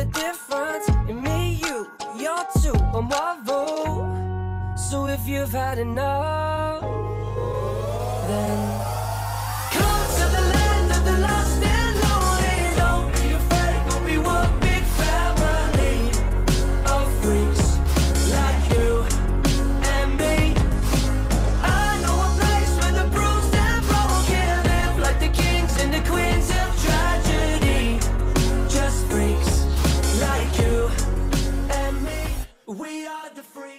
the difference in me, you, you're two, or Marvel. So if you've had enough, then We are the free.